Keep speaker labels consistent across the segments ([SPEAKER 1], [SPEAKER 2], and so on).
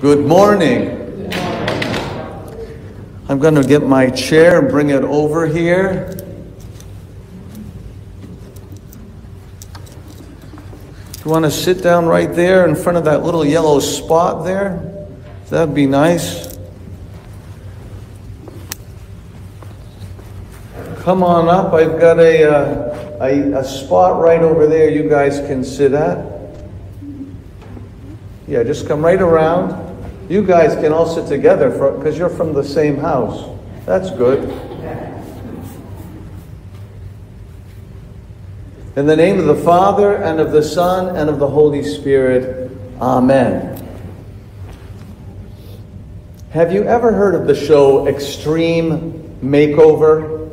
[SPEAKER 1] Good morning. I'm going to get my chair and bring it over here. You want to sit down right there in front of that little yellow spot there? That'd be nice. Come on up. I've got a, uh, a, a spot right over there you guys can sit at. Yeah, just come right around. You guys can all sit together for because you're from the same house. That's good. In the name of the Father, and of the Son, and of the Holy Spirit. Amen. Have you ever heard of the show Extreme Makeover?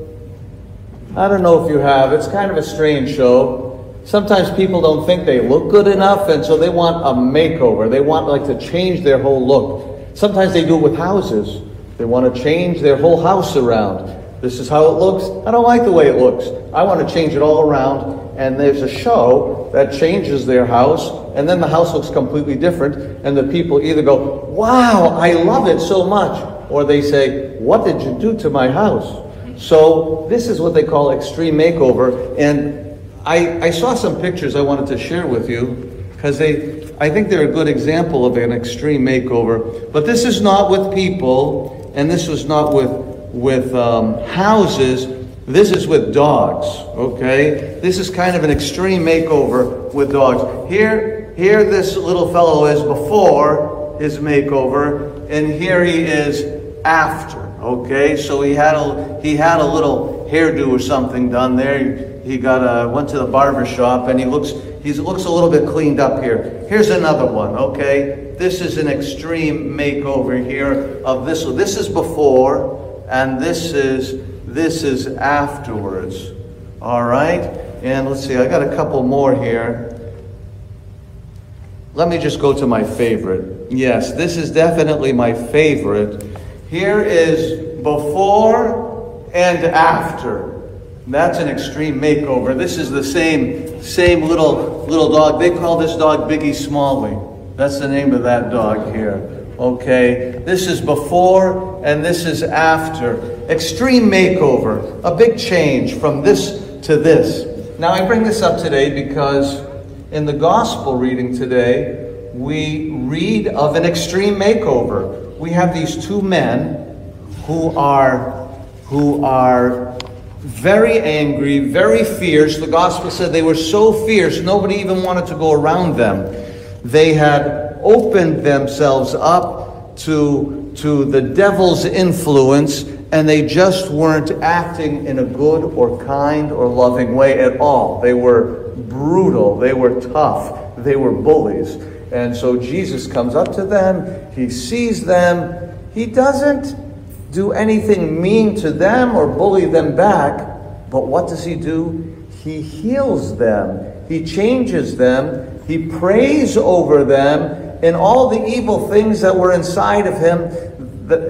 [SPEAKER 1] I don't know if you have. It's kind of a strange show. Sometimes people don't think they look good enough, and so they want a makeover. They want like to change their whole look. Sometimes they do it with houses. They want to change their whole house around. This is how it looks. I don't like the way it looks. I want to change it all around. And there's a show that changes their house, and then the house looks completely different. And the people either go, Wow, I love it so much, or they say, What did you do to my house? So, this is what they call extreme makeover. And I, I saw some pictures I wanted to share with you because they, I think they're a good example of an extreme makeover. But this is not with people, and this was not with with um, houses. This is with dogs. Okay, this is kind of an extreme makeover with dogs. Here, here, this little fellow is before his makeover, and here he is after. Okay, so he had a he had a little hairdo or something done there he got a, went to the barber shop and he looks he looks a little bit cleaned up here. Here's another one, okay? This is an extreme makeover here of this. This is before and this is this is afterwards. All right? And let's see, I got a couple more here. Let me just go to my favorite. Yes, this is definitely my favorite. Here is before and after. That's an extreme makeover. This is the same same little little dog. They call this dog Biggie Smalley. That's the name of that dog here. Okay, this is before and this is after. Extreme makeover, a big change from this to this. Now I bring this up today because in the gospel reading today, we read of an extreme makeover. We have these two men who are who are very angry, very fierce. The gospel said they were so fierce, nobody even wanted to go around them. They had opened themselves up to, to the devil's influence, and they just weren't acting in a good or kind or loving way at all. They were brutal, they were tough, they were bullies. And so Jesus comes up to them, he sees them, he doesn't do anything mean to them or bully them back. But what does he do? He heals them, he changes them, he prays over them, and all the evil things that were inside of him,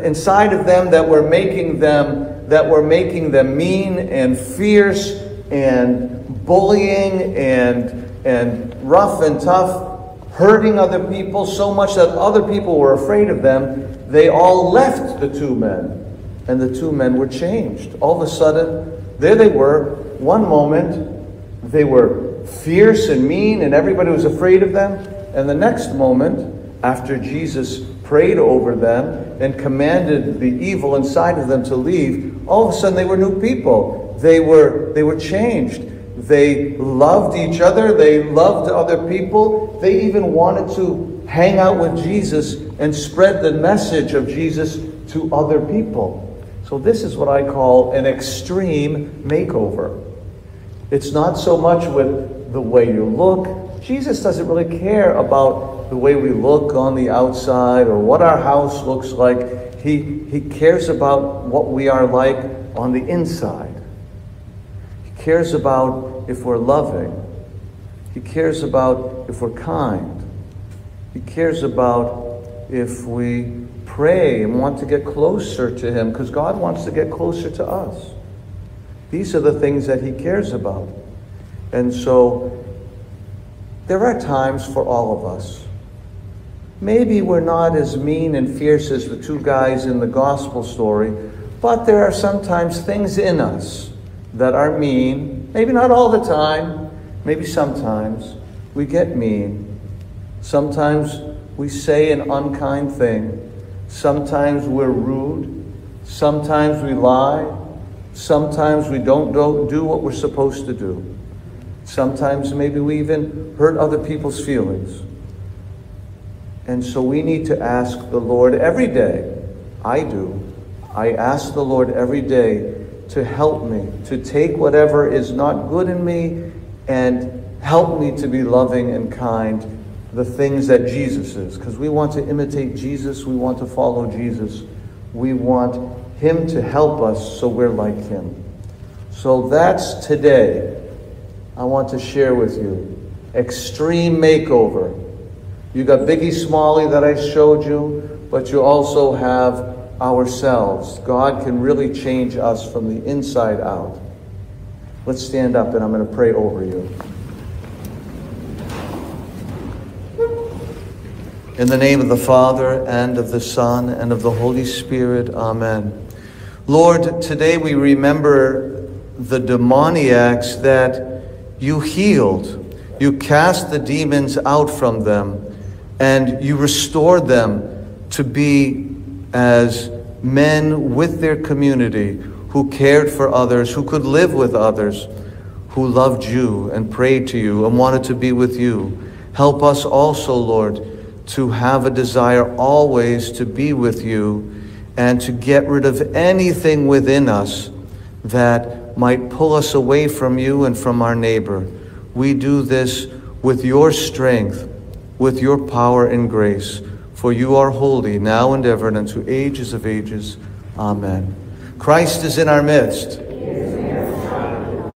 [SPEAKER 1] inside of them that were making them that were making them mean and fierce and bullying and and rough and tough, hurting other people so much that other people were afraid of them they all left the two men, and the two men were changed. All of a sudden, there they were. One moment, they were fierce and mean, and everybody was afraid of them. And the next moment, after Jesus prayed over them and commanded the evil inside of them to leave, all of a sudden they were new people. They were, they were changed. They loved each other. They loved other people. They even wanted to hang out with Jesus and spread the message of Jesus to other people. So, this is what I call an extreme makeover. It's not so much with the way you look. Jesus doesn't really care about the way we look on the outside or what our house looks like. He, he cares about what we are like on the inside. He cares about if we're loving. He cares about if we're kind. He cares about if we pray and want to get closer to Him because God wants to get closer to us. These are the things that He cares about. And so there are times for all of us Maybe we're not as mean and fierce as the two guys in the gospel story, but there are sometimes things in us that are mean. Maybe not all the time, maybe sometimes. We get mean. Sometimes we say an unkind thing. Sometimes we're rude. Sometimes we lie. Sometimes we don't do what we're supposed to do. Sometimes maybe we even hurt other people's feelings. And so we need to ask the Lord every day. I do. I ask the Lord every day to help me, to take whatever is not good in me and help me to be loving and kind, the things that Jesus is. Because we want to imitate Jesus, we want to follow Jesus, we want Him to help us so we're like Him. So that's today. I want to share with you. Extreme makeover. You got Biggie Smalley that I showed you, but you also have ourselves. God can really change us from the inside out. Let's stand up and I'm going to pray over you. In the name of the Father, and of the Son, and of the Holy Spirit, Amen. Lord, today we remember the demoniacs that you healed. You cast the demons out from them and you restored them to be as men with their community who cared for others, who could live with others, who loved you and prayed to you and wanted to be with you. Help us also, Lord, to have a desire always to be with you and to get rid of anything within us that might pull us away from you and from our neighbor. We do this with your strength with your power and grace. For you are holy, now and ever, and unto ages of ages. Amen. Christ is in our midst.